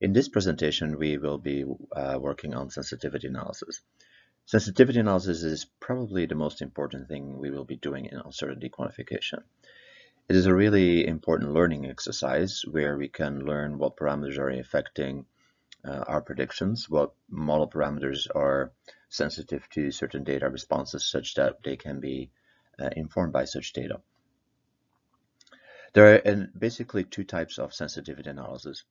In this presentation, we will be uh, working on sensitivity analysis. Sensitivity analysis is probably the most important thing we will be doing in uncertainty quantification. It is a really important learning exercise where we can learn what parameters are affecting uh, our predictions, what model parameters are sensitive to certain data responses such that they can be uh, informed by such data. There are basically two types of sensitivity analysis.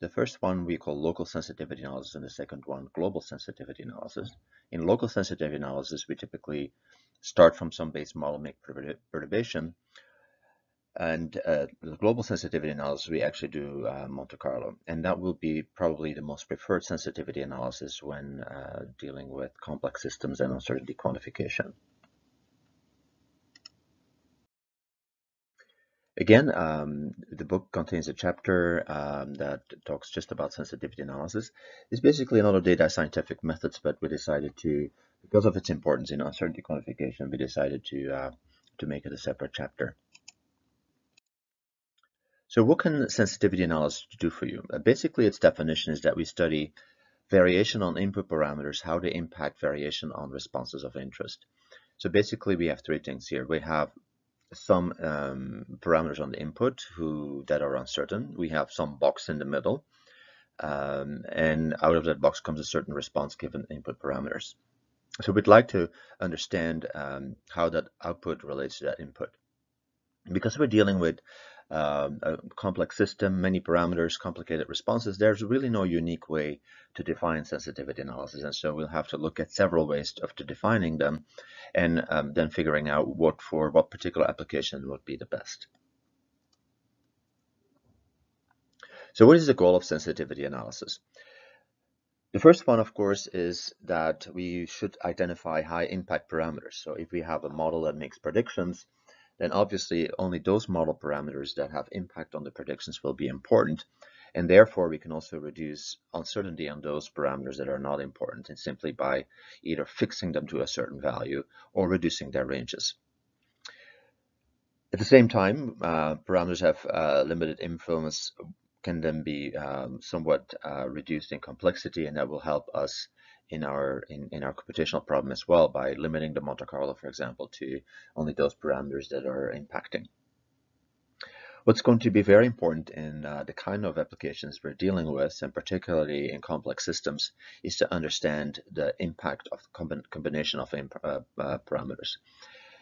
The first one we call local sensitivity analysis and the second one global sensitivity analysis. In local sensitivity analysis, we typically start from some base model, make perturbation, and uh, the global sensitivity analysis, we actually do uh, Monte Carlo. And that will be probably the most preferred sensitivity analysis when uh, dealing with complex systems and uncertainty quantification. Again, um, the book contains a chapter um, that talks just about sensitivity analysis. It's basically another data scientific methods, but we decided to, because of its importance in uncertainty quantification, we decided to uh, to make it a separate chapter. So what can sensitivity analysis do for you? Uh, basically, its definition is that we study variation on input parameters, how they impact variation on responses of interest. So basically, we have three things here. We have some um, parameters on the input who that are uncertain. We have some box in the middle, um, and out of that box comes a certain response given input parameters. So we'd like to understand um, how that output relates to that input. Because we're dealing with um, a complex system, many parameters, complicated responses, there's really no unique way to define sensitivity analysis. And so we'll have to look at several ways of to defining them and um, then figuring out what for what particular application would be the best. So what is the goal of sensitivity analysis? The first one, of course, is that we should identify high impact parameters. So if we have a model that makes predictions, then obviously only those model parameters that have impact on the predictions will be important. And therefore, we can also reduce uncertainty on those parameters that are not important and simply by either fixing them to a certain value or reducing their ranges. At the same time, uh, parameters have uh, limited influence can then be um, somewhat uh, reduced in complexity and that will help us in our in, in our computational problem as well by limiting the Monte Carlo, for example, to only those parameters that are impacting. What's going to be very important in uh, the kind of applications we're dealing with, and particularly in complex systems, is to understand the impact of the combination of uh, uh, parameters.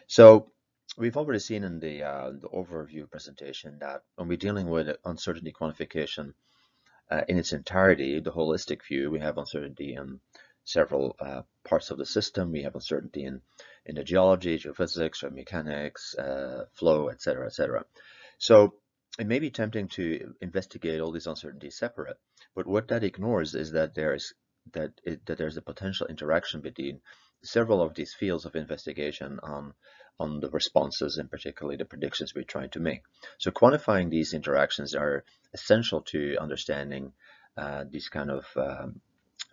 So we've already seen in the, uh, the overview presentation that when we're dealing with uncertainty quantification uh, in its entirety, the holistic view, we have uncertainty in several uh, parts of the system. We have uncertainty in, in the geology, geophysics, or mechanics, uh, flow, etc., etc. So it may be tempting to investigate all these uncertainties separate, but what that ignores is that there is that it, that there's a potential interaction between several of these fields of investigation on on the responses and particularly the predictions we're trying to make. So quantifying these interactions are essential to understanding uh, these kind of um,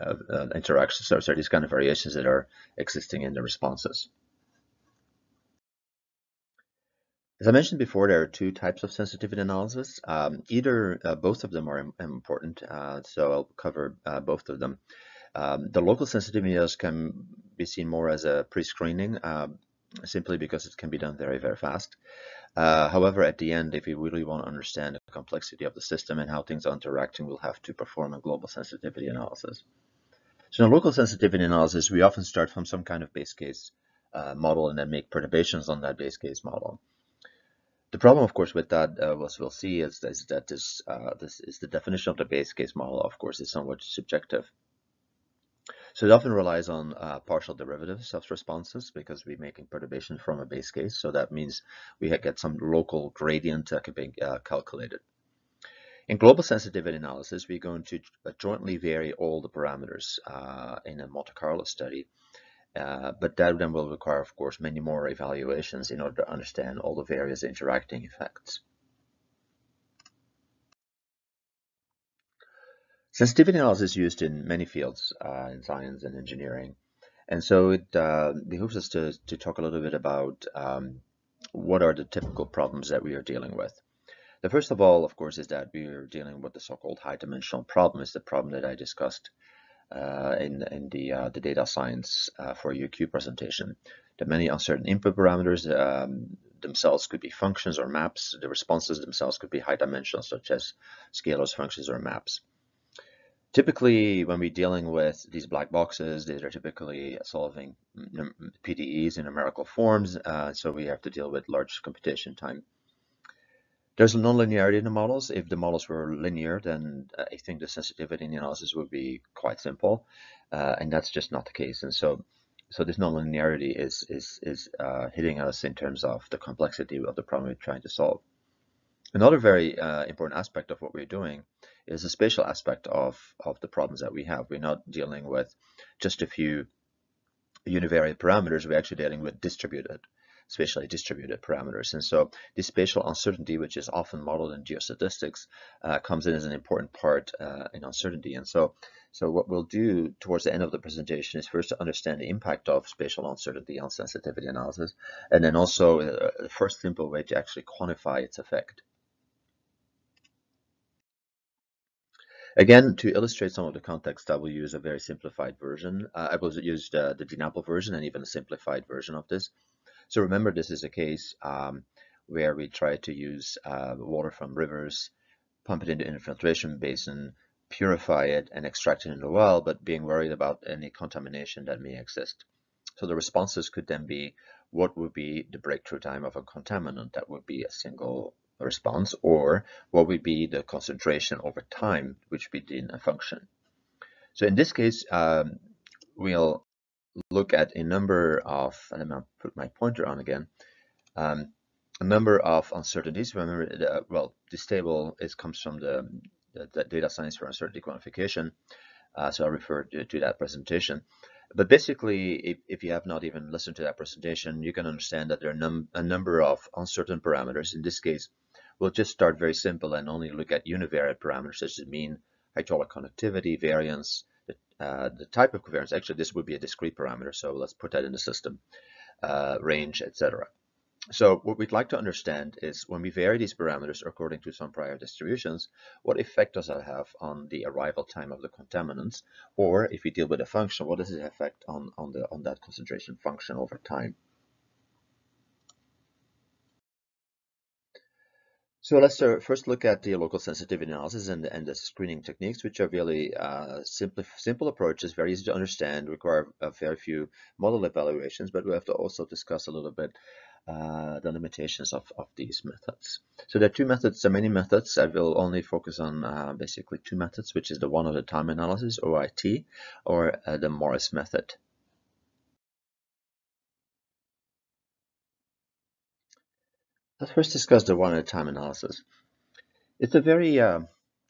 uh, interactions, or sorry, these kind of variations that are existing in the responses. As I mentioned before, there are two types of sensitivity analysis. Um, either uh, both of them are important, uh, so I'll cover uh, both of them. Um, the local sensitivity analysis can be seen more as a pre-screening, um, simply because it can be done very, very fast. Uh, however, at the end, if we really want to understand the complexity of the system and how things are interacting, we'll have to perform a global sensitivity analysis. So in a local sensitivity analysis, we often start from some kind of base case uh, model and then make perturbations on that base case model. The problem, of course, with that, uh, as we'll see, is, is that this, uh, this is the definition of the base case model, of course, is somewhat subjective. So it often relies on uh, partial derivatives of responses because we're making perturbation from a base case. So that means we get some local gradient that can be uh, calculated. In global sensitivity analysis, we're going to uh, jointly vary all the parameters uh, in a Monte Carlo study. Uh, but that then will require, of course, many more evaluations in order to understand all the various interacting effects. Sensitivity analysis is used in many fields uh, in science and engineering. And so it uh, behooves us to, to talk a little bit about um, what are the typical problems that we are dealing with. The first of all, of course, is that we are dealing with the so-called high-dimensional problem. Is the problem that I discussed uh, in in the uh, the data science uh, for UQ presentation. The many uncertain input parameters um, themselves could be functions or maps. The responses themselves could be high dimensional, such as scalars, functions, or maps. Typically, when we're dealing with these black boxes, these are typically solving PDEs in numerical forms, uh, so we have to deal with large computation time. There's a nonlinearity in the models. If the models were linear, then uh, I think the sensitivity analysis would be quite simple, uh, and that's just not the case. And so, so this nonlinearity is is is uh, hitting us in terms of the complexity of the problem we're trying to solve. Another very uh, important aspect of what we're doing is a spatial aspect of of the problems that we have. We're not dealing with just a few univariate parameters. We're actually dealing with distributed spatially distributed parameters. And so this spatial uncertainty, which is often modeled in geostatistics, uh, comes in as an important part uh, in uncertainty. And so, so what we'll do towards the end of the presentation is first to understand the impact of spatial uncertainty on sensitivity analysis, and then also uh, the first simple way to actually quantify its effect. Again, to illustrate some of the context, I will use a very simplified version. Uh, I will use the, the DNAPL version and even a simplified version of this. So remember, this is a case um, where we try to use uh, water from rivers, pump it into an infiltration basin, purify it, and extract it in the well, but being worried about any contamination that may exist. So the responses could then be what would be the breakthrough time of a contaminant that would be a single response, or what would be the concentration over time, which would be in a function. So in this case, um, we'll look at a number of, and I'm going to put my pointer on again, um, a number of uncertainties. Remember, the, well, this table is comes from the, the, the data science for uncertainty quantification, uh, so I refer to, to, that presentation. But basically, if, if you have not even listened to that presentation, you can understand that there are num a number of uncertain parameters. In this case, we'll just start very simple and only look at univariate parameters such as mean, hydraulic conductivity, variance, the, uh, the type of covariance, actually this would be a discrete parameter, so let's put that in the system, uh, range, etc. So what we'd like to understand is when we vary these parameters according to some prior distributions, what effect does that have on the arrival time of the contaminants? Or if we deal with a function, what is the effect on, on, the, on that concentration function over time? So let's uh, first look at the local sensitivity analysis and, and the screening techniques, which are really uh, simple, simple approaches, very easy to understand, require a very few model evaluations, but we have to also discuss a little bit uh, the limitations of, of these methods. So there are two methods, there are many methods. I will only focus on uh, basically two methods, which is the one-at-a-time analysis, OAT, or uh, the Morris method. Let's first discuss the one-at-a-time analysis. It's a very uh,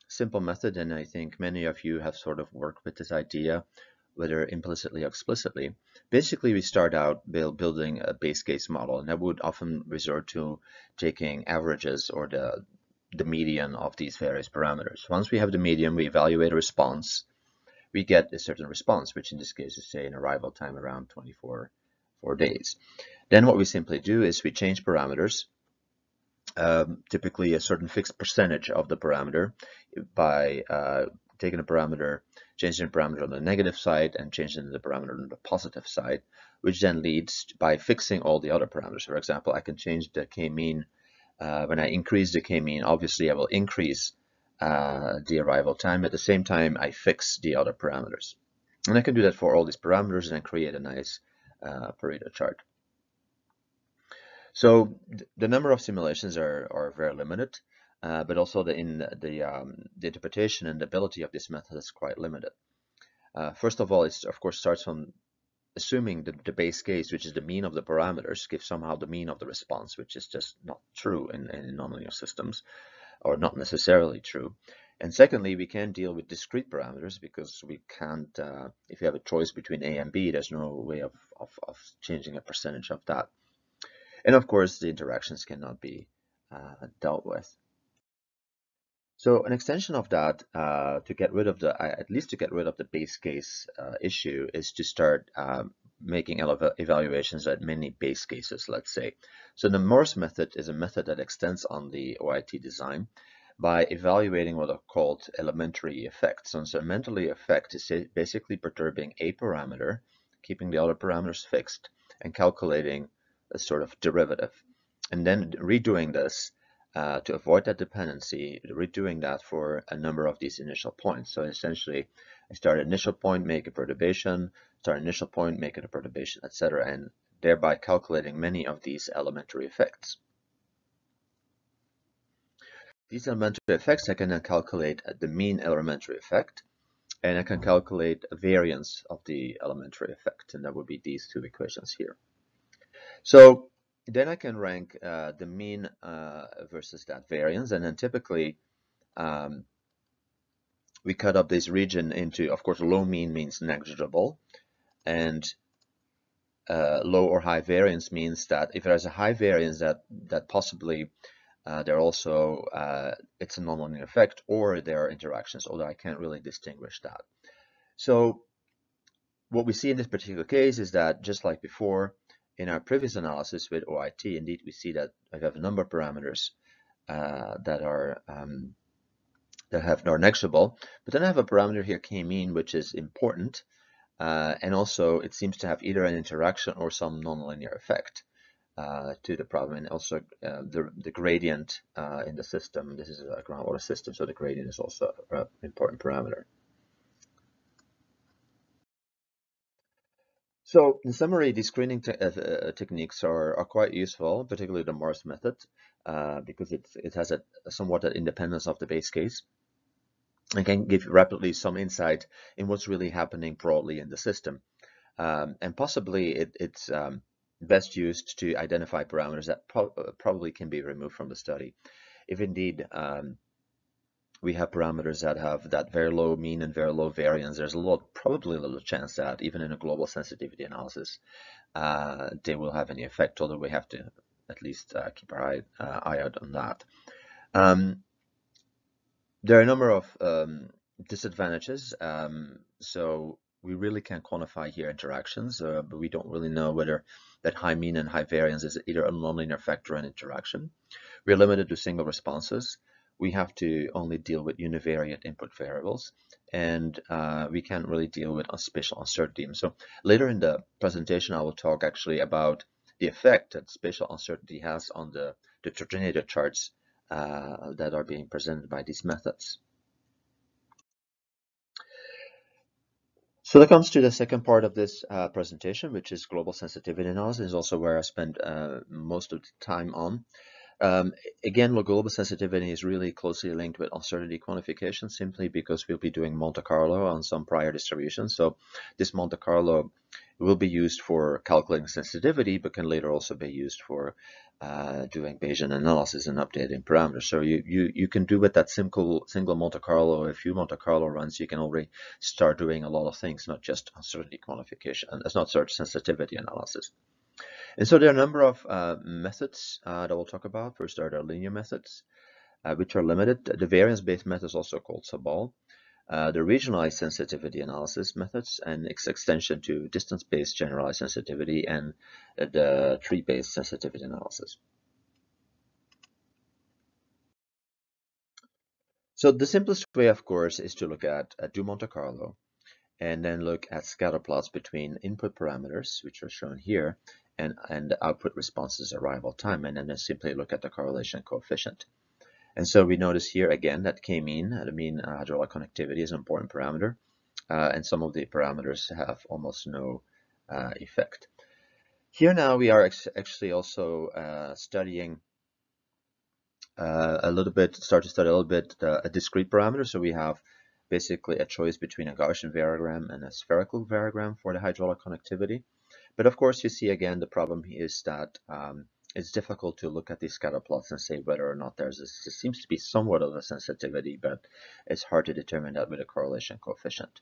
simple method, and I think many of you have sort of worked with this idea, whether implicitly or explicitly. Basically, we start out build, building a base case model, and I would often resort to taking averages or the, the median of these various parameters. Once we have the median, we evaluate a response. We get a certain response, which in this case is, say, an arrival time around 24 four days. Then what we simply do is we change parameters um, typically a certain fixed percentage of the parameter by uh, taking a parameter, changing the parameter on the negative side and changing the parameter on the positive side, which then leads by fixing all the other parameters. For example, I can change the k-mean. Uh, when I increase the k-mean, obviously I will increase uh, the arrival time. At the same time, I fix the other parameters. And I can do that for all these parameters and create a nice uh, Pareto chart. So the number of simulations are, are very limited, uh, but also the, in the, um, the interpretation and the ability of this method is quite limited. Uh, first of all, it of course starts from assuming the, the base case, which is the mean of the parameters, gives somehow the mean of the response, which is just not true in, in nonlinear systems, or not necessarily true. And secondly, we can deal with discrete parameters because we can't, uh, if you have a choice between A and B, there's no way of, of, of changing a percentage of that. And of course, the interactions cannot be uh, dealt with. So an extension of that uh, to get rid of the, at least to get rid of the base case uh, issue is to start um, making evaluations at many base cases, let's say. So the Morris method is a method that extends on the OAT design by evaluating what are called elementary effects. So, so elementary effect is basically perturbing a parameter, keeping the other parameters fixed, and calculating a sort of derivative. And then redoing this uh, to avoid that dependency, redoing that for a number of these initial points. So essentially, I start initial point, make a perturbation, start initial point, make it a perturbation, etc., and thereby calculating many of these elementary effects. These elementary effects, I can then calculate the mean elementary effect, and I can calculate a variance of the elementary effect, and that would be these two equations here. So then I can rank uh, the mean uh, versus that variance, and then typically um, we cut up this region into, of course, low mean means negligible, and uh, low or high variance means that if there's a high variance, that that possibly uh, there also uh, it's a nonlinear effect, or there are interactions, although I can't really distinguish that. So what we see in this particular case is that just like before, in our previous analysis with OAT, indeed, we see that we have a number of parameters uh, that are um, that have are negligible, but then I have a parameter here k-mean, which is important, uh, and also it seems to have either an interaction or some nonlinear effect uh, to the problem, and also uh, the the gradient uh, in the system. This is a ground groundwater system, so the gradient is also an important parameter. So in summary, these screening te uh, uh, techniques are, are quite useful, particularly the Morris method, uh, because it, it has a, somewhat an independence of the base case and can give rapidly some insight in what's really happening broadly in the system. Um, and possibly it, it's um, best used to identify parameters that pro uh, probably can be removed from the study. If indeed um, we have parameters that have that very low mean and very low variance, there's a lot, probably a little chance that even in a global sensitivity analysis, uh, they will have any effect, although we have to at least uh, keep our eye, uh, eye, out on that. Um, there are a number of um, disadvantages. Um, so we really can't quantify here interactions, uh, but we don't really know whether that high mean and high variance is either a nonlinear factor or an interaction. We're limited to single responses we have to only deal with univariate input variables and uh, we can't really deal with spatial uncertainty. so later in the presentation, I will talk actually about the effect that spatial uncertainty has on the, the heterogeneity charts uh, that are being presented by these methods. So that comes to the second part of this uh, presentation, which is global sensitivity analysis, is also where I spend uh, most of the time on. Um, again, global sensitivity is really closely linked with uncertainty quantification simply because we'll be doing Monte Carlo on some prior distribution. So this Monte Carlo will be used for calculating sensitivity, but can later also be used for uh, doing Bayesian analysis and updating parameters. So you, you, you can do with that simple single Monte Carlo, a few Monte Carlo runs, you can already start doing a lot of things, not just uncertainty quantification, and it's not search sensitivity analysis. And so there are a number of uh, methods uh, that we'll talk about. First are the linear methods, uh, which are limited. The variance-based method is also called Sobol. Uh, the regionalized sensitivity analysis methods and its extension to distance-based generalized sensitivity and the tree-based sensitivity analysis. So the simplest way, of course, is to look at, at do Monte Carlo and then look at scatter plots between input parameters, which are shown here, and, and output responses arrival time, and then simply look at the correlation coefficient. And so we notice here again that k-mean, the mean uh, hydraulic connectivity, is an important parameter, uh, and some of the parameters have almost no uh, effect. Here now we are actually also uh, studying uh, a little bit, start to study a little bit a discrete parameter. So we have basically a choice between a Gaussian variogram and a spherical variogram for the hydraulic conductivity. But of course, you see again, the problem is that um, it's difficult to look at these scatter plots and say whether or not there's a, there seems to be somewhat of a sensitivity, but it's hard to determine that with a correlation coefficient.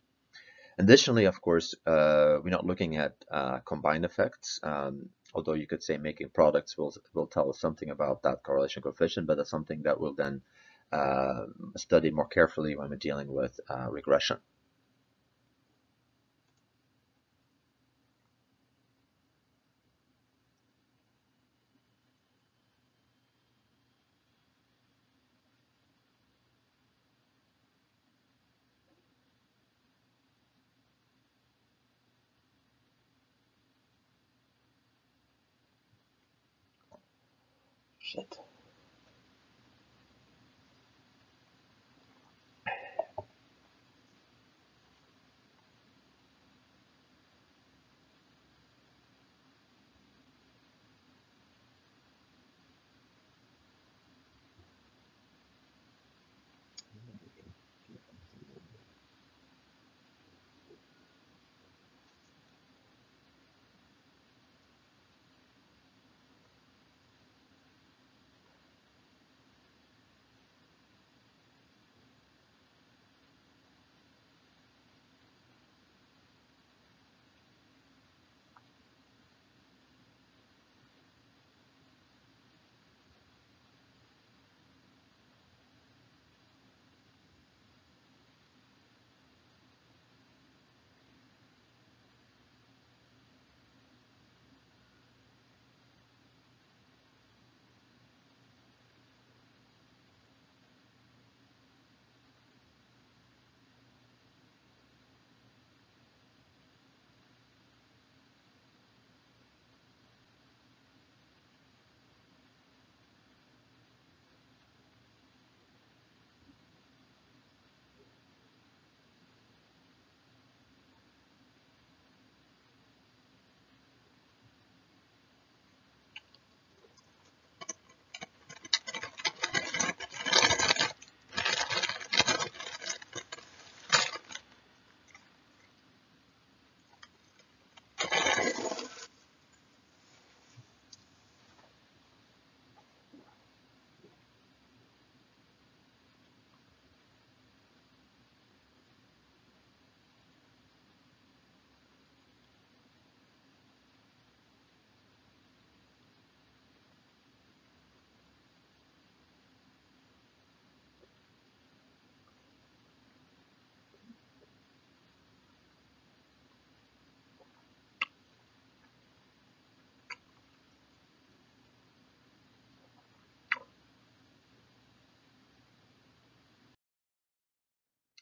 Additionally, of course, uh, we're not looking at uh, combined effects, um, although you could say making products will, will tell us something about that correlation coefficient, but that's something that we'll then uh, study more carefully when we're dealing with uh, regression.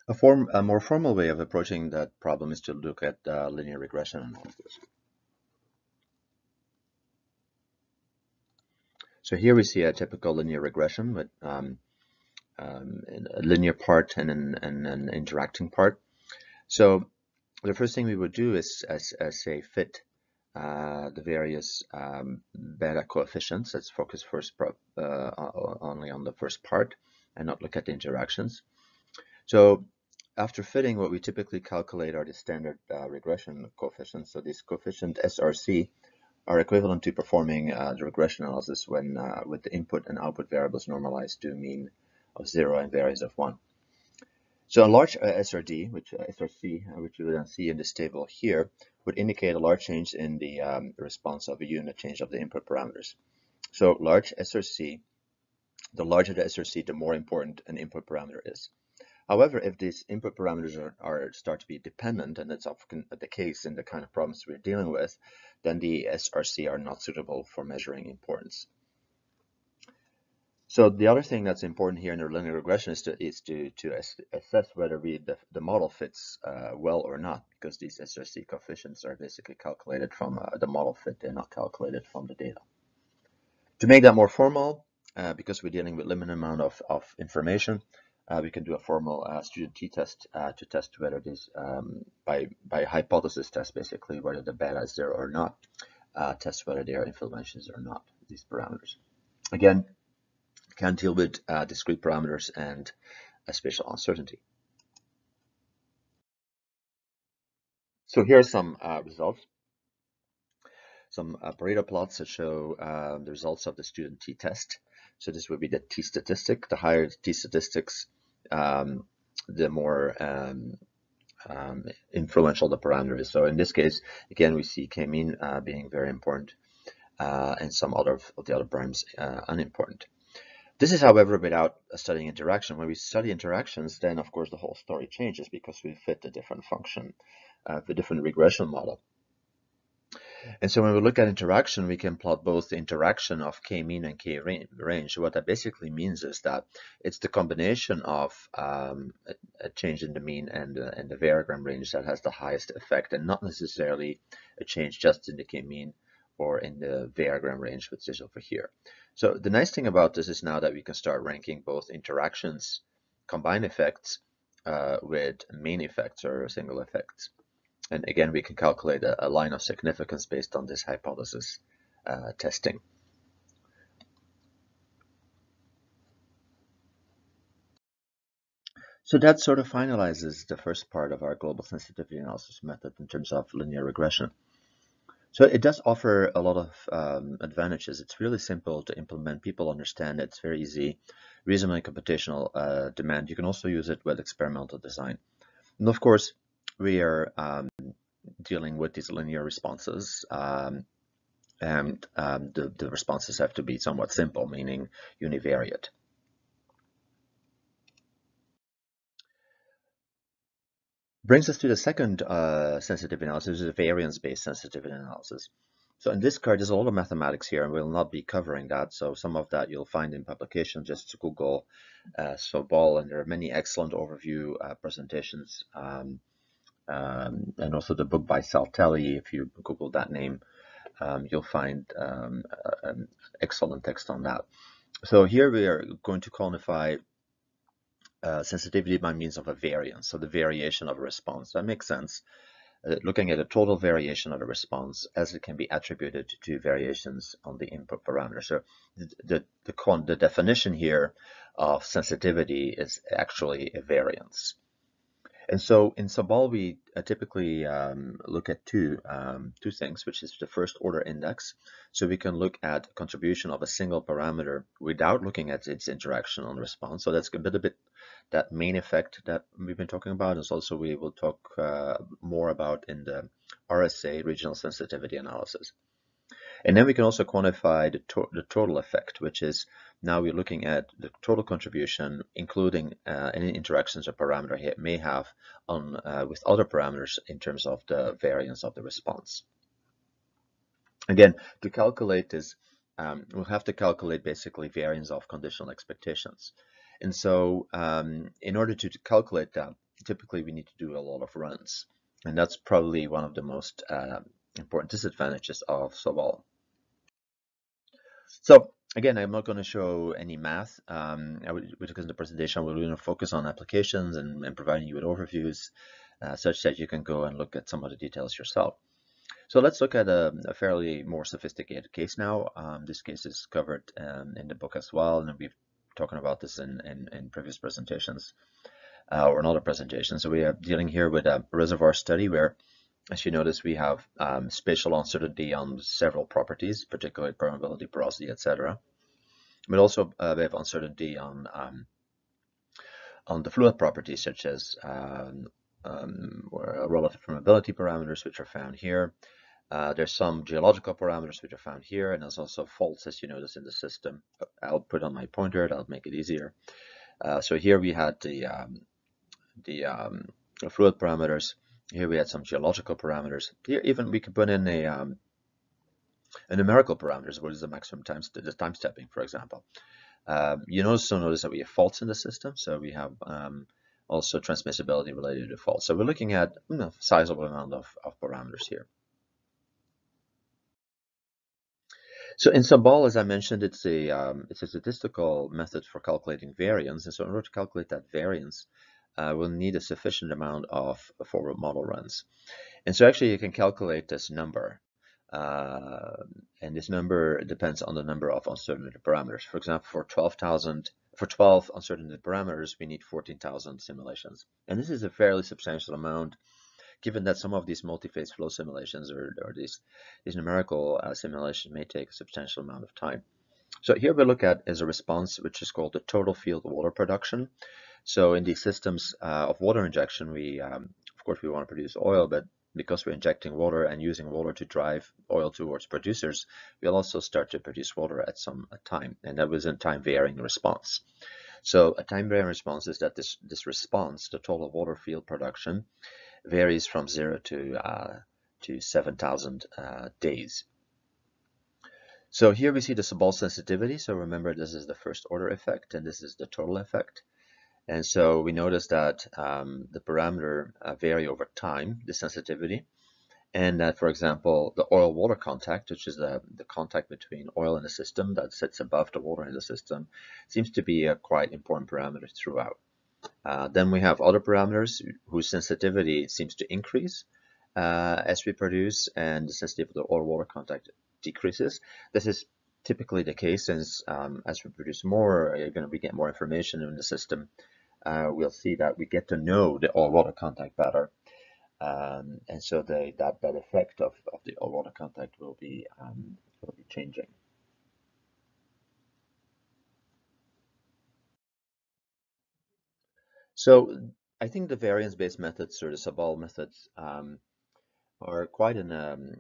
A, form, a more formal way of approaching that problem is to look at uh, linear regression analysis. So here we see a typical linear regression with um, um, a linear part and an, and an, interacting part. So the first thing we would do is, as, as say, fit uh, the various um, beta coefficients. Let's focus first uh, only on the first part and not look at the interactions. So after fitting, what we typically calculate are the standard uh, regression coefficients. So these coefficient SRC are equivalent to performing uh, the regression analysis when uh, with the input and output variables normalized to mean of zero and variance of one. So a large uh, SRD, which uh, SRC, uh, which you then see in this table here, would indicate a large change in the um, response of a unit change of the input parameters. So large SRC, the larger the SRC, the more important an input parameter is. However, if these input parameters are, are, start to be dependent, and that's often the case in the kind of problems we're dealing with, then the SRC are not suitable for measuring importance. So the other thing that's important here in the linear regression is to, is to, to assess whether we, the, the model fits uh, well or not, because these SRC coefficients are basically calculated from uh, the model fit, they're not calculated from the data. To make that more formal, uh, because we're dealing with limited amount of, of information, we can do a formal uh, student t-test uh, to test whether this, um, by, by hypothesis test basically, whether the beta is there or not, uh, test whether there are inflammations or not, these parameters. Again, can deal with uh, discrete parameters and a spatial uncertainty. So here are some uh, results. Some Pareto plots that show the results of the student t-test. So this would be the t-statistic. The higher the t-statistics, um, the more um, um, influential the parameter is. So in this case, again, we see k-mean uh, being very important uh, and some other of the other primes uh, unimportant. This is, however, without studying interaction. When we study interactions, then of course the whole story changes because we fit a different function, uh, the different regression model. And so when we look at interaction, we can plot both the interaction of k-mean and k-range. What that basically means is that it's the combination of um, a, change in the mean and, uh, and the variogram range that has the highest effect and not necessarily a change just in the k-mean or in the variogram range, which is over here. So the nice thing about this is now that we can start ranking both interactions, combined effects, uh, with main effects or single effects. And again, we can calculate a, a line of significance based on this hypothesis uh, testing. So that sort of finalizes the first part of our global sensitivity analysis method in terms of linear regression. So it does offer a lot of um, advantages. It's really simple to implement. People understand it. It's very easy, reasonably computational uh, demand. You can also use it with experimental design. And of course, we are um, dealing with these linear responses. Um, and um, the, the responses have to be somewhat simple, meaning univariate. Brings us to the second uh, analysis, is a variance-based sensitivity analysis. So in this card, there's a lot of mathematics here, and we'll not be covering that. So some of that you'll find in publication. Just Google uh, Sobol, and there are many excellent overview uh, presentations. Um, um, and also the book by Saltelli, if you Google that name, um, you'll find um, an excellent text on that. So here we are going to quantify uh, sensitivity by means of a variance, so the variation of a response. That makes sense. Uh, looking at the total variation of the response as it can be attributed to variations on the input parameter. So the, the, the, the definition here of sensitivity is actually a variance. And so in Sobol, we uh, typically um, look at two, um, two things, which is the first order index. So we can look at contribution of a single parameter without looking at its interaction on response. So that's a bit, a bit that main effect that we've been talking about is also we will talk uh, more about in the RSA regional sensitivity analysis. And then we can also quantify the, to the total effect, which is now we're looking at the total contribution, including uh, any interactions a parameter may have on uh, with other parameters in terms of the variance of the response. Again, to calculate this, um, we'll have to calculate basically variance of conditional expectations. And so um, in order to calculate that, typically we need to do a lot of runs. And that's probably one of the most uh, important disadvantages of Sobol. So again, I'm not going to show any math. Um, I would, because in the presentation, we're going to focus on applications and, and providing you with overviews uh, such that you can go and look at some of the details yourself. So let's look at a, a fairly more sophisticated case now. Um, this case is covered um, in the book as well, and we've talking about this in, in, in previous presentations uh, or in other presentations. So we are dealing here with a reservoir study where, as you notice, we have um, spatial uncertainty on several properties, particularly permeability, porosity, etc. But also uh, we have uncertainty on um, on the fluid properties such as um, um, relative permeability parameters, which are found here. Uh, there's some geological parameters which are found here, and there's also faults, as you notice, in the system. I'll put on my pointer, that'll make it easier. Uh, so here we had the, um, the um, fluid parameters. Here we had some geological parameters. Here even we could put in a, um, a numerical parameters, what is the maximum time, the time stepping, for example. Um, you also notice that we have faults in the system, so we have um, also transmissibility related to faults. So we're looking at you know, sizable amount of, of parameters here. So in Sobol, as I mentioned, it's a um, it's a statistical method for calculating variance, and so in order to calculate that variance, uh, we'll need a sufficient amount of forward model runs. And so actually, you can calculate this number, uh, and this number depends on the number of uncertainty parameters. For example, for 12,000 for 12 uncertainty parameters, we need 14,000 simulations, and this is a fairly substantial amount given that some of these multi-phase flow simulations or, or these, these numerical uh, simulations may take a substantial amount of time. So here we look at is a response which is called the total field water production. So in these systems uh, of water injection, we um, of course we want to produce oil, but because we're injecting water and using water to drive oil towards producers, we'll also start to produce water at some time, and that was a time varying response. So a time varying response is that this, this response, the total water field production, varies from zero to uh, to 7,000 uh, days. So here we see the Sobol sensitivity. So remember, this is the first order effect, and this is the total effect. And so we notice that um, the parameter uh, vary over time, the sensitivity, and that, for example, the oil-water contact, which is the, the contact between oil in the system that sits above the water in the system, seems to be a quite important parameter throughout. Uh, then we have other parameters whose sensitivity seems to increase uh, as we produce, and the sensitivity of the oil-water contact decreases. This is typically the case since um, as we produce more, you're going to get more information in the system. Uh, we'll see that we get to know the oil-water contact better um, and so the, that, that effect of, of the water contact will be, um, will be changing. So I think the variance-based methods or the Sobol methods um, are quite an um,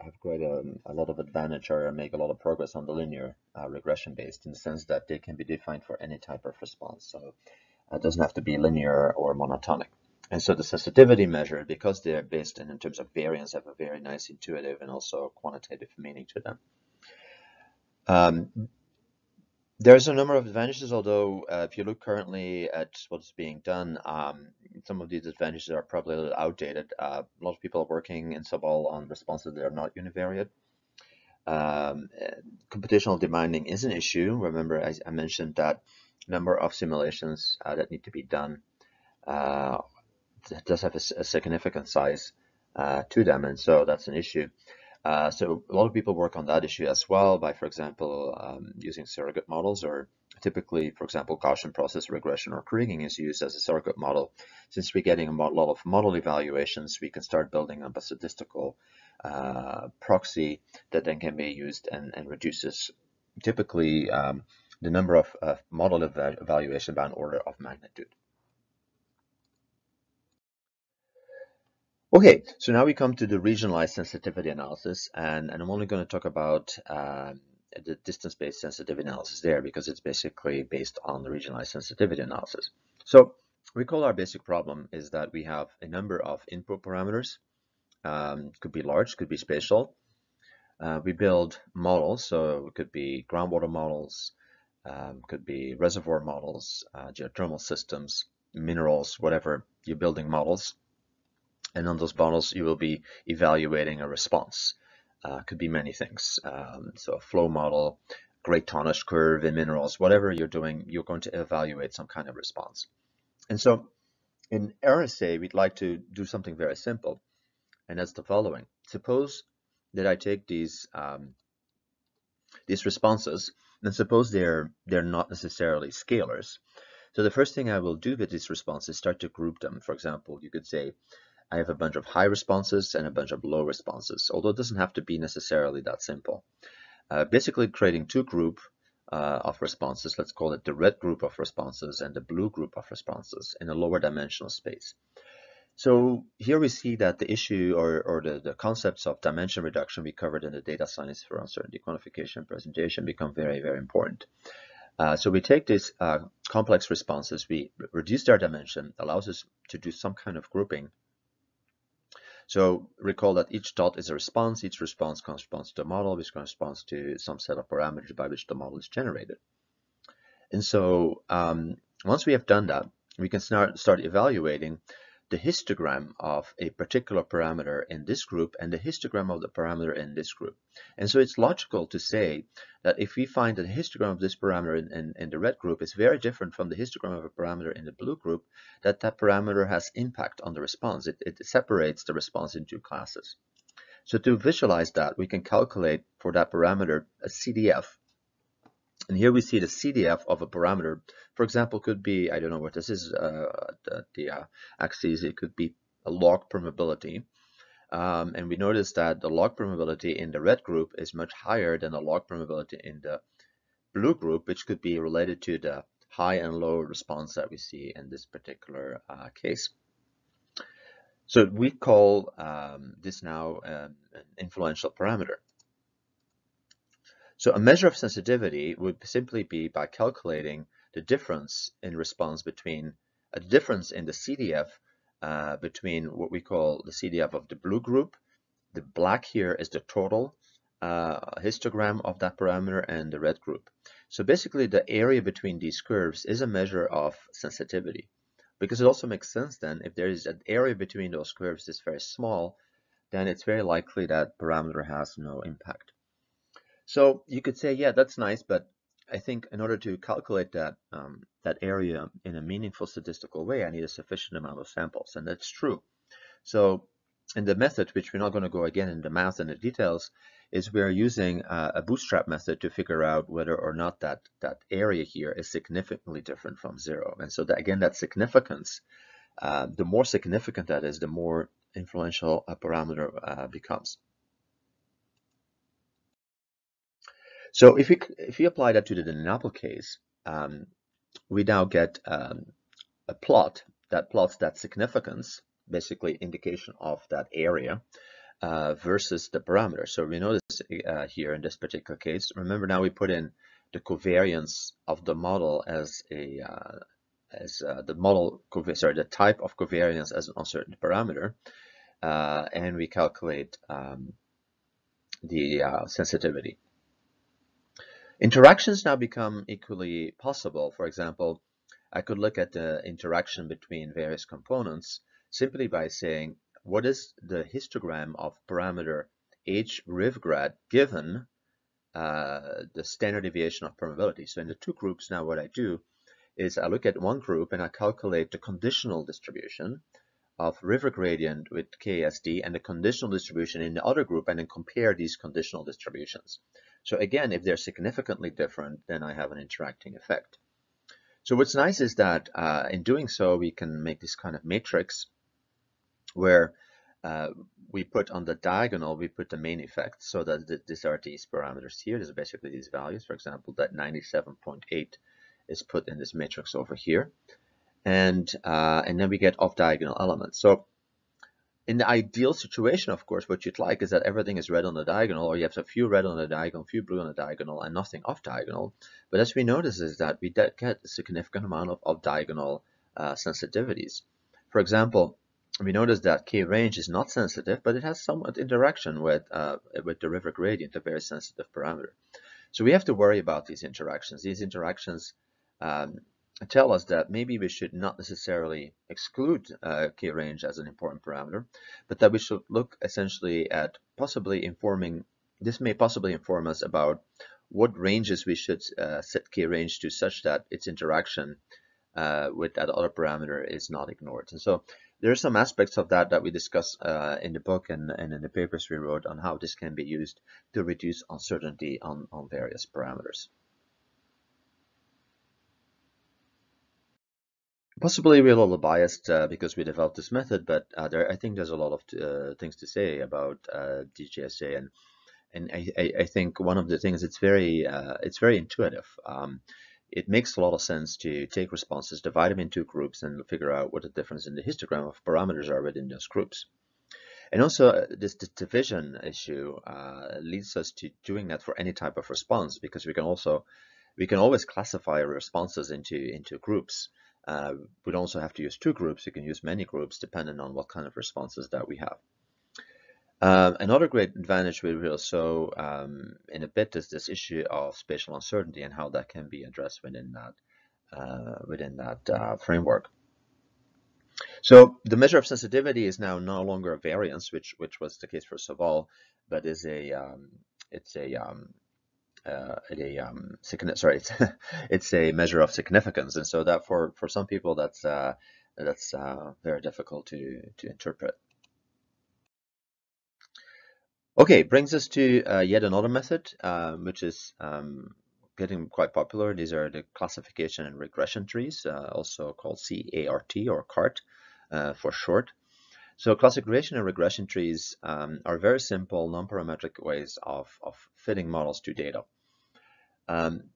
have quite a, a, lot of advantage or make a lot of progress on the linear uh, regression based in the sense that they can be defined for any type of response. So it doesn't have to be linear or monotonic. And so the sensitivity measure, because they're based in, in terms of variance, have a very nice intuitive and also quantitative meaning to them. Um, there's a number of advantages, although uh, if you look currently at what's being done, um, some of these advantages are probably a little outdated. Uh, a lot of people are working in Sobol on responses that are not univariate. Um, computational demanding is an issue. Remember, I, I mentioned that number of simulations uh, that need to be done uh, does have a, a significant size uh, to them, and so that's an issue. Uh, so a lot of people work on that issue as well by, for example, um, using surrogate models or typically, for example, Gaussian process regression or kriging is used as a surrogate model. Since we're getting a lot of model evaluations, we can start building up a statistical uh, proxy that then can be used and, and reduces typically um, the number of uh, model ev evaluation by an order of magnitude. Okay, so now we come to the regionalized sensitivity analysis, and, and I'm only going to talk about um, the distance-based sensitivity analysis there because it's basically based on the regionalized sensitivity analysis. So recall our basic problem is that we have a number of input parameters, um, could be large, could be spatial. Uh, we build models, so it could be groundwater models, um, could be reservoir models, uh, geothermal systems, minerals, whatever, you're building models and on those models, you will be evaluating a response. Uh, could be many things. Um, so a flow model, grade tonnage curve in minerals, whatever you're doing, you're going to evaluate some kind of response. And so in RSA, we'd like to do something very simple, and that's the following. Suppose that I take these um, these responses, and suppose they're they're not necessarily scalars. So the first thing I will do with these responses is start to group them. For example, you could say I have a bunch of high responses and a bunch of low responses, although it doesn't have to be necessarily that simple. Uh, basically creating two group uh, of responses, let's call it the red group of responses and the blue group of responses in a lower dimensional space. So here we see that the issue or, or the, the concepts of dimension reduction we covered in the data science for uncertainty quantification presentation become very, very important. Uh, so we take these uh, complex responses, we reduce their dimension, allows us to do some kind of grouping so recall that each dot is a response. Each response corresponds to a model, which corresponds to some set of parameters by which the model is generated. And so um, once we have done that, we can start, start evaluating the histogram of a particular parameter in this group and the histogram of the parameter in this group. And so it's logical to say that if we find that the histogram of this parameter in, in, in, the red group is very different from the histogram of a parameter in the blue group, that that parameter has impact on the response. It, it separates the response into classes. So to visualize that, we can calculate for that parameter a CDF and here we see the CDF of a parameter. For example, could be, I don't know what this is, uh, the, the uh, axis, it could be a log permeability. Um, and we notice that the log permeability in the red group is much higher than the log permeability in the blue group, which could be related to the high and low response that we see in this particular uh, case. So we call um, this now um, an influential parameter. So a measure of sensitivity would simply be by calculating the difference in response between a difference in the CDF uh, between what we call the CDF of the blue group. The black here is the total uh, histogram of that parameter and the red group. So basically the area between these curves is a measure of sensitivity because it also makes sense then if there is an area between those curves that's very small then it's very likely that parameter has no impact. So you could say, yeah, that's nice, but I think in order to calculate that um, that area in a meaningful statistical way, I need a sufficient amount of samples, and that's true. So in the method, which we're not going to go again in the math and the details, is we're using uh, a bootstrap method to figure out whether or not that that area here is significantly different from zero. And so that, again, that significance, uh, the more significant that is, the more influential a parameter uh, becomes. So if we if we apply that to the DNAPL case, um, we now get um, a plot that plots that significance, basically indication of that area, uh, versus the parameter. So we notice uh, here in this particular case, remember now we put in the covariance of the model as a uh, as uh, the model sorry the type of covariance as an uncertain parameter, uh, and we calculate um, the uh, sensitivity. Interactions now become equally possible. For example, I could look at the interaction between various components simply by saying, what is the histogram of parameter h rivgrad given uh, the standard deviation of permeability? So in the two groups now what I do is I look at one group and I calculate the conditional distribution of river gradient with KSD and the conditional distribution in the other group and then compare these conditional distributions. So again, if they're significantly different, then I have an interacting effect. So what's nice is that uh, in doing so, we can make this kind of matrix where uh, we put on the diagonal, we put the main effect so that th these are these parameters here. These are basically these values. For example, that 97.8 is put in this matrix over here. And, uh, and then we get off diagonal elements. So in the ideal situation, of course, what you'd like is that everything is red on the diagonal, or you have a few red on the diagonal, a few blue on the diagonal, and nothing off diagonal. But as we notice is that we get a significant amount of off diagonal uh, sensitivities. For example, we notice that K range is not sensitive, but it has somewhat interaction with, uh, with the river gradient, a very sensitive parameter. So we have to worry about these interactions. These interactions um, tell us that maybe we should not necessarily exclude uh, range as an important parameter, but that we should look essentially at possibly informing, this may possibly inform us about what ranges we should uh, set k range to such that its interaction uh, with that other parameter is not ignored. And so there are some aspects of that that we discuss uh, in the book and, and in the papers we wrote on how this can be used to reduce uncertainty on, on various parameters. Possibly we're a little biased uh, because we developed this method, but uh, there, I think there's a lot of uh, things to say about uh, DGSA, and and I, I, think one of the things it's very uh, it's very intuitive. Um, it makes a lot of sense to take responses, divide them into groups, and figure out what the difference in the histogram of parameters are within those groups. And also, uh, this, this division issue leads us to doing that for any type of response because we can also we can always classify responses into into groups. Uh, we also have to use two groups. You can use many groups depending on what kind of responses that we have. Uh, another great advantage we will show um, in a bit is this issue of spatial uncertainty and how that can be addressed within that uh, within that uh, framework. So the measure of sensitivity is now no longer a variance, which which was the case for Sobol, but is a um, it's a um, uh, a um, sorry, it's, it's a measure of significance, and so that for for some people that's uh, that's uh, very difficult to to interpret. Okay, brings us to uh, yet another method, um, which is um, getting quite popular. These are the classification and regression trees, uh, also called CART or CART uh, for short. So classification and regression trees um, are very simple non-parametric ways of, of fitting models to data. Um,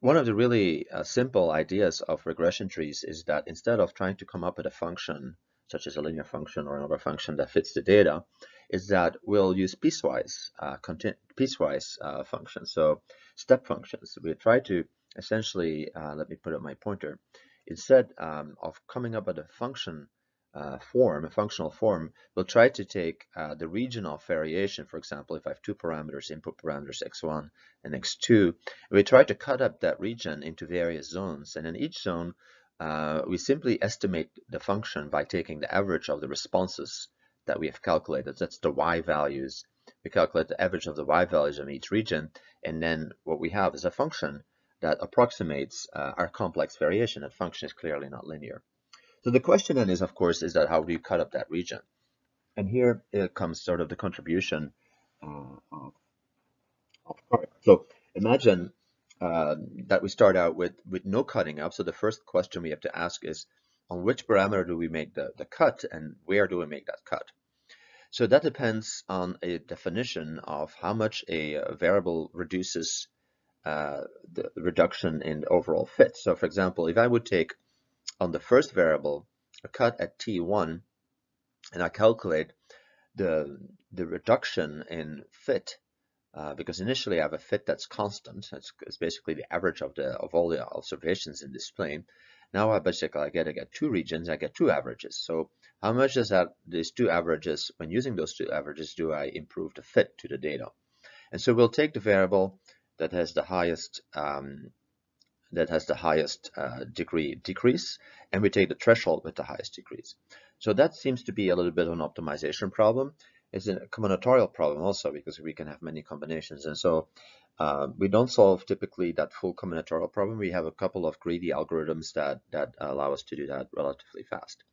one of the really uh, simple ideas of regression trees is that instead of trying to come up with a function, such as a linear function or another function that fits the data, is that we'll use piecewise, uh, piecewise uh, functions, so step functions. We try to essentially, uh, let me put up my pointer, instead um, of coming up with a function uh, form, a functional form, we'll try to take uh, the region of variation. For example, if I have two parameters, input parameters x1 and x2, we try to cut up that region into various zones. And in each zone, uh, we simply estimate the function by taking the average of the responses that we have calculated. That's the y values. We calculate the average of the y values in each region, and then what we have is a function that approximates uh, our complex variation. That function is clearly not linear. So the question then is, of course, is that how do you cut up that region? And here it comes sort of the contribution uh, of, of So imagine uh, that we start out with, with no cutting up. So the first question we have to ask is, on which parameter do we make the, the cut and where do we make that cut? So that depends on a definition of how much a, a variable reduces uh, the reduction in overall fit. So for example, if I would take on the first variable a cut at T1 and I calculate the, the reduction in fit uh, because initially I have a fit that's constant. It's, it's, basically the average of the of all the observations in this plane. Now I basically I get I get two regions, I get two averages. So how much does that these two averages, when using those two averages, do I improve the fit to the data? And so we'll take the variable that has the highest um, that has the highest uh, degree decrease, and we take the threshold with the highest decrease. So that seems to be a little bit of an optimization problem. It's a combinatorial problem also because we can have many combinations. And so uh, we don't solve typically that full combinatorial problem. We have a couple of greedy algorithms that, that allow us to do that relatively fast.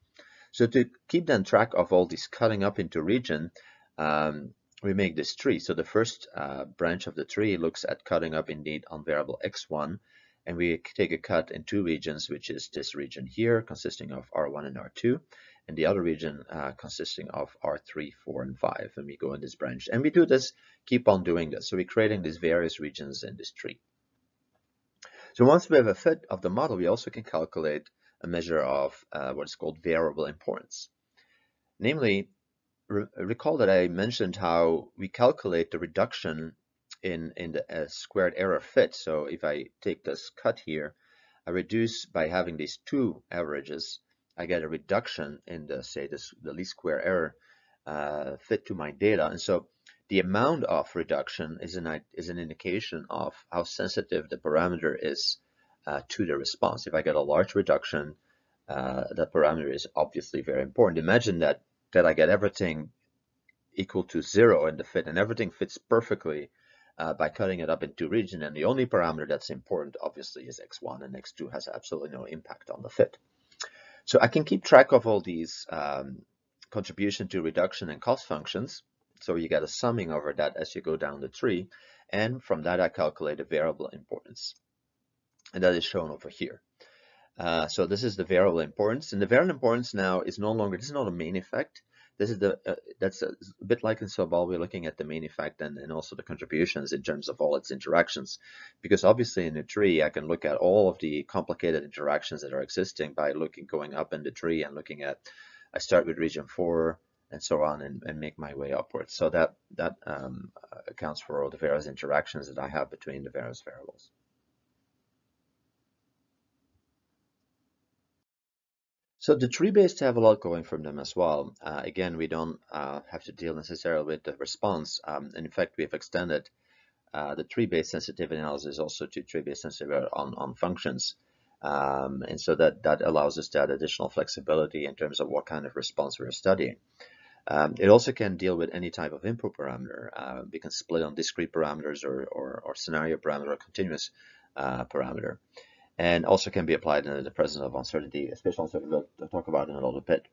So to keep then track of all this cutting up into region, um, we make this tree. So the first uh, branch of the tree looks at cutting up indeed on variable x1, and we take a cut in two regions, which is this region here, consisting of R1 and R2, and the other region uh, consisting of R3, 4, and 5, and we go in this branch. And we do this, keep on doing this. So we're creating these various regions in this tree. So once we have a fit of the model, we also can calculate a measure of uh, what is called variable importance. Namely, re recall that I mentioned how we calculate the reduction in, in the uh, squared error fit. So if I take this cut here, I reduce by having these two averages, I get a reduction in the, say, this, the least square error uh, fit to my data. And so the amount of reduction is an, is an indication of how sensitive the parameter is uh, to the response. If I get a large reduction, uh, the parameter is obviously very important. Imagine that that I get everything equal to zero in the fit and everything fits perfectly uh, by cutting it up into region. And the only parameter that's important obviously is x1 and x2 has absolutely no impact on the fit. So I can keep track of all these um, contribution to reduction and cost functions. So you get a summing over that as you go down the tree. And from that, I calculate a variable importance. And that is shown over here. Uh, so this is the variable importance, and the variable importance now is no longer, this is not a main effect. This is the, uh, that's a, a, bit like in Sobol, we're looking at the main effect and, and also the contributions in terms of all its interactions. Because obviously in a tree, I can look at all of the complicated interactions that are existing by looking, going up in the tree and looking at, I start with region four and so on and, and make my way upwards. So that, that um, accounts for all the various interactions that I have between the various variables. So the tree-based have a lot going from them as well. Uh, again, we don't uh, have to deal necessarily with the response. Um, in fact, we have extended uh, the tree-based sensitivity analysis also to tree-based sensitivity on, on functions. Um, and so that, that allows us to add additional flexibility in terms of what kind of response we're studying. Um, it also can deal with any type of input parameter. Uh, we can split on discrete parameters or, or, or scenario parameter or continuous uh, parameter and also can be applied in the presence of uncertainty, especially uncertainty we'll talk about in a little bit.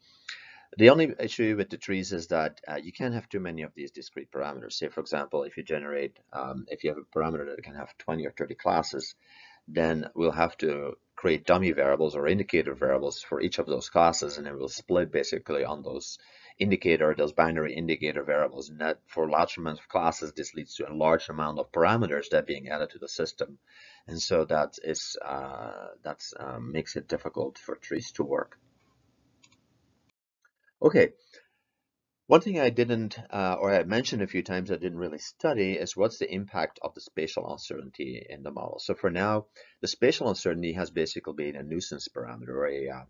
The only issue with the trees is that uh, you can't have too many of these discrete parameters. Say, for example, if you generate, um, if you have a parameter that can have 20 or 30 classes, then we'll have to create dummy variables or indicator variables for each of those classes, and then we'll split basically on those indicator, those binary indicator variables. And that for large amounts of classes, this leads to a large amount of parameters that are being added to the system. And so that is uh, that um, makes it difficult for trees to work. Okay, one thing I didn't, uh, or I mentioned a few times I didn't really study is what's the impact of the spatial uncertainty in the model. So for now, the spatial uncertainty has basically been a nuisance parameter or a, uh,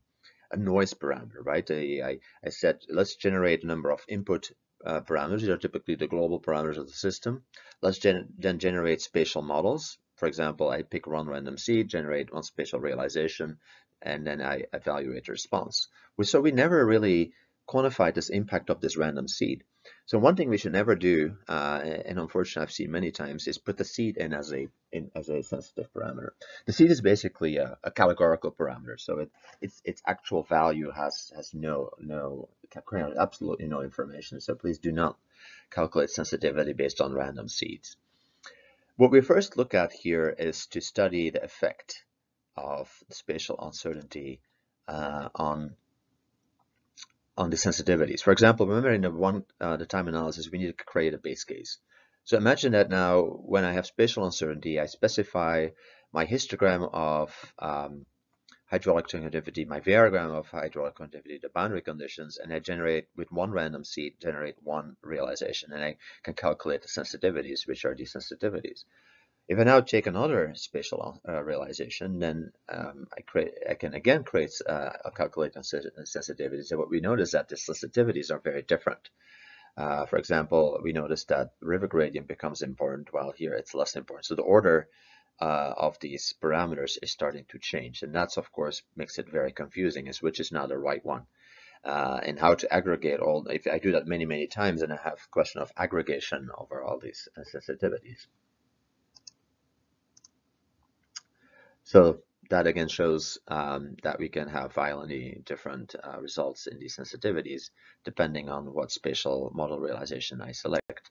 a noise parameter, right? I I said, let's generate a number of input uh, parameters. These are typically the global parameters of the system. Let's gen then generate spatial models for example, I pick one random seed, generate one spatial realization, and then I evaluate the response. So we never really quantified this impact of this random seed. So one thing we should never do, uh, and unfortunately I've seen many times, is put the seed in as a in, as a sensitive parameter. The seed is basically a, a categorical parameter, so it, its its actual value has has no no absolutely no information. So please do not calculate sensitivity based on random seeds. What we first look at here is to study the effect of spatial uncertainty uh, on on the sensitivities. For example, remember in the one uh, the time analysis, we need to create a base case. So imagine that now when I have spatial uncertainty, I specify my histogram of um, hydraulic conductivity, my variogram of hydraulic conductivity, the boundary conditions, and I generate with one random seed, generate one realization, and I can calculate the sensitivities, which are these sensitivities. If I now take another spatial uh, realization, then um, I, create, I can again create uh, a calculate on sensitivities. And what we notice is that the sensitivities are very different. Uh, for example, we notice that river gradient becomes important, while here it's less important. So the order uh, of these parameters is starting to change. And that's, of course, makes it very confusing as which is now the right one. Uh, and how to aggregate all, if I do that many, many times, then I have question of aggregation over all these sensitivities. So that again shows um, that we can have violently different uh, results in these sensitivities depending on what spatial model realization I select.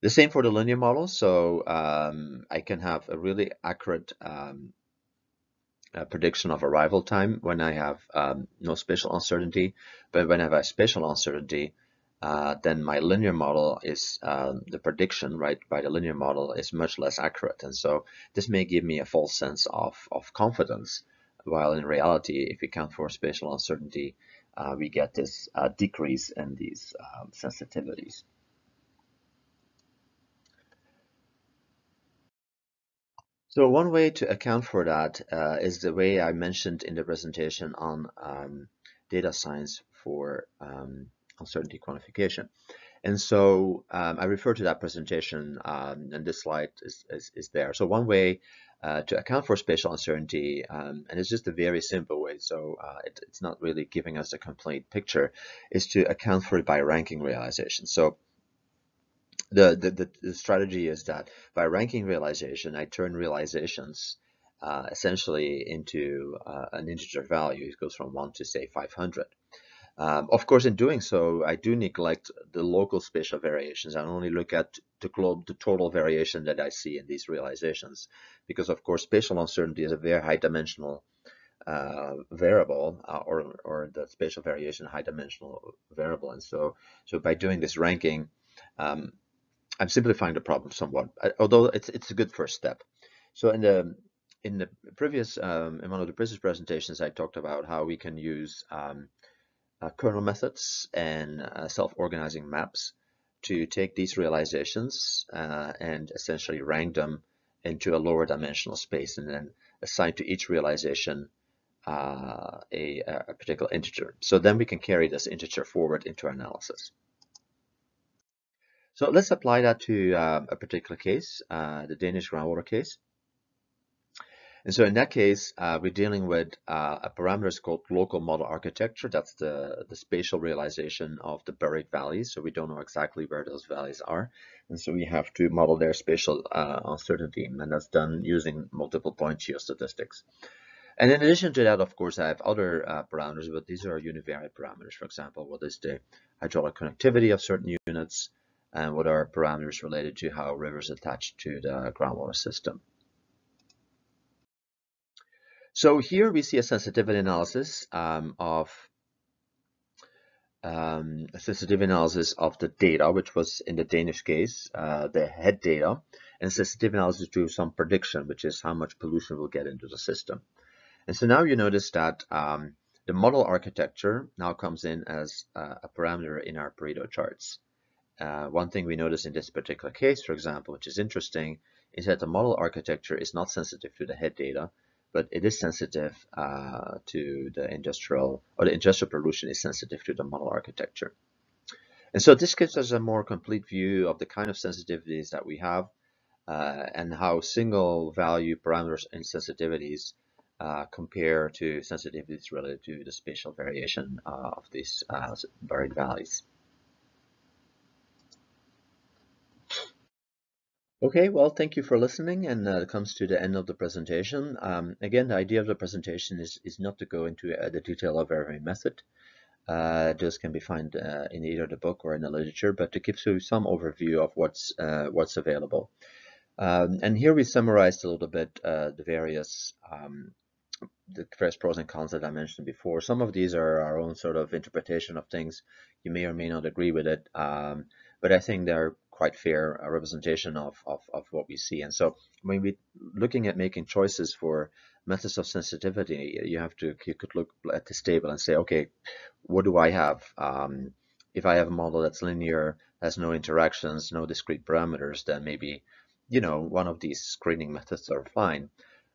The same for the linear model. So um, I can have a really accurate um, prediction of arrival time when I have um, no spatial uncertainty. But when I have a spatial uncertainty, uh, then my linear model is uh, the prediction right by the linear model is much less accurate and so this may give me a false sense of, of confidence while in reality if we count for spatial uncertainty uh, we get this uh, decrease in these um, sensitivities. So one way to account for that uh, is the way I mentioned in the presentation on um, data science for um, uncertainty quantification. And so um, I refer to that presentation um, and this slide is, is, is, there. So one way uh, to account for spatial uncertainty, um, and it's just a very simple way, so uh, it, it's not really giving us a complete picture, is to account for it by ranking realization. So the, the, the, strategy is that by ranking realization, I turn realizations uh, essentially into uh, an integer value. It goes from 1 to, say, 500. Um, of course, in doing so, I do neglect the local spatial variations. I only look at the globe, the total variation that I see in these realizations, because of course, spatial uncertainty is a very high dimensional uh, variable, uh, or or the spatial variation high dimensional variable. And so, so by doing this ranking, um, I'm simplifying the problem somewhat, although it's it's a good first step. So in the in the previous um, in one of the previous presentations, I talked about how we can use um, uh, kernel methods and uh, self-organizing maps to take these realizations uh, and essentially rank them into a lower dimensional space and then assign to each realization uh, a, a, particular integer. So then we can carry this integer forward into our analysis. So let's apply that to uh, a particular case, uh, the Danish groundwater case. And so in that case, uh, we're dealing with uh, a parameter called local model architecture. That's the, the spatial realization of the buried valleys. So we don't know exactly where those valleys are. And so we have to model their spatial uh, uncertainty. And that's done using multiple point geostatistics. And in addition to that, of course, I have other uh, parameters, but these are univariate parameters. For example, what is the hydraulic connectivity of certain units, and what are parameters related to how rivers attach to the groundwater system. So here we see a sensitivity analysis um, of um, a sensitivity analysis of the data, which was in the Danish case, uh, the head data, and sensitivity analysis to some prediction, which is how much pollution will get into the system. And so now you notice that um, the model architecture now comes in as uh, a parameter in our Pareto charts. Uh, one thing we notice in this particular case, for example, which is interesting, is that the model architecture is not sensitive to the head data, but it is sensitive uh, to the industrial, or the industrial pollution is sensitive to the model architecture. And so this gives us a more complete view of the kind of sensitivities that we have uh, and how single value parameters and sensitivities uh, compare to sensitivities related to the spatial variation uh, of these uh, buried valleys. Okay, well, thank you for listening, and uh, it comes to the end of the presentation. Um, again, the idea of the presentation is, is not to go into uh, the detail of every method. Uh, those can be found uh, in either the book or in the literature, but to give you some overview of what's uh, what's available. Um, and here we summarized a little bit uh, the various um, the various pros and cons that I mentioned before. Some of these are our own sort of interpretation of things. You may or may not agree with it, um, but I think they're quite fair representation of, of, of what we see. And so when we're looking at making choices for methods of sensitivity, you have to you could look at this table and say, okay, what do I have? Um, if I have a model that's linear, has no interactions, no discrete parameters, then maybe you know one of these screening methods are fine.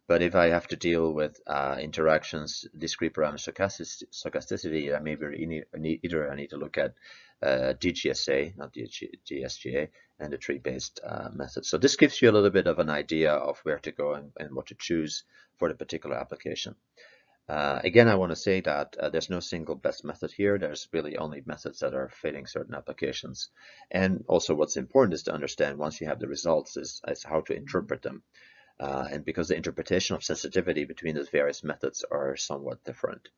But if I have to deal with uh, interactions, discrete parameter stochasticity, then maybe either I need to look at uh, DGSA, not GSGA, and the tree-based uh, method. So this gives you a little bit of an idea of where to go and, and what to choose for the particular application. Uh, again, I want to say that uh, there's no single best method here. There's really only methods that are fitting certain applications. And also what's important is to understand once you have the results is, is how to interpret them. Uh, and because the interpretation of sensitivity between those various methods are somewhat different.